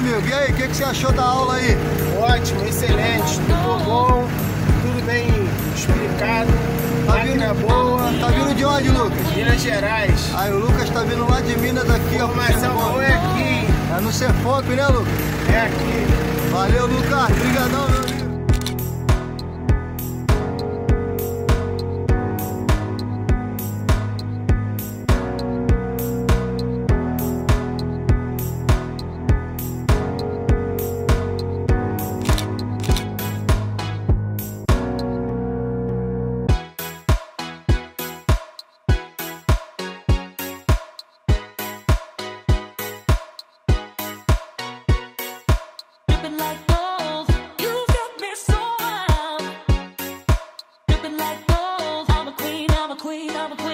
amigo. E aí, o que, que, você achou da aula aí? Ótimo, excelente. Tudo vindo de onde, Lucas? Minas Gerais. Aí o Lucas tá vindo lá de Minas daqui, ó. Informação Cefoc. boa é aqui, É no Cefoc, né, Lucas? é aqui. Valeu, Lucas. Obrigadão, meu amigo. queen, I'm a queen.